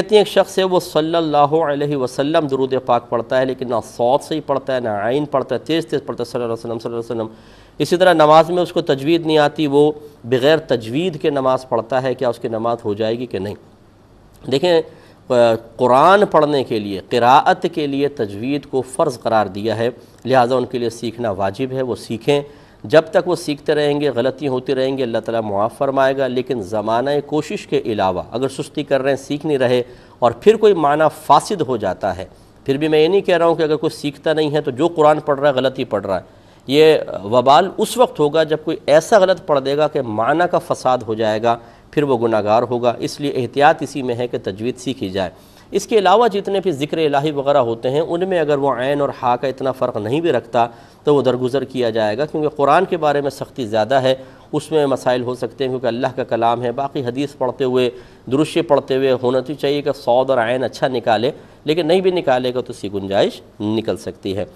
कहती हैं, एक शख्स है, वो सल्लल्लाहु अलैहि वसल्लम दरूद पाक पढ़ता है, लेकिन ना सौत से ही पढ़ता है, ना आइन पढ़ता है, तेज़ तेज़ पढ़ता है, सल्लल्लाहु अलैहि वसल्लम, सल्लल्लाहु अलैहि वसल्लम। इसी तरह नमाज़ में उसको तजवीद नहीं आती, वो बग़ैर तजवीद के नमाज़ पढ़ता है, क्या उसकी नमाज़ हो जाएगी कि नहीं? देखें कुरान पढ़ने के लिए, क़राअत के लिए तजवीद को फ़र्ज़ करार दिया है, लिहाजा उनके लिए सीखना वाजिब है, वो सीखें। जब तक वो सीखते रहेंगे, गलतियाँ होती रहेंगी, अल्लाह ताला मुआफ़ फरमाएगा। लेकिन ज़माना कोशिश के अलावा अगर सुस्ती कर रहे हैं, सीख नहीं रहे और फिर कोई माना फासद हो जाता है, फिर भी मैं ये नहीं कह रहा हूँ कि अगर कोई सीखता नहीं है तो जो कुरान पढ़ रहा है, गलती पढ़ रहा है। ये वबाल उस वक्त होगा जब कोई ऐसा गलत पढ़ देगा कि माना का फसाद हो जाएगा फिर वो गुनागार होगा। इसलिए एहतियात इसी में है कि तजवीज़ सीखी जाए। इसके अलावा जितने भी ज़िक्र इलाही वगैरह होते हैं, उनमें अगर वो आन और हा का इतना फ़र्क नहीं भी रखता तो वो दरगुजर किया जाएगा, क्योंकि कुरान के बारे में सख्ती ज़्यादा है। उसमें मसाइल हो सकते हैं, क्योंकि अल्लाह का कलाम है। बाकी हदीस पढ़ते हुए दृश्य पढ़ते हुए होना तो चाहिए कि सौद और आयन अच्छा निकाले, लेकिन नहीं भी निकालेगा तो उसकी गुंजाइश निकल सकती है।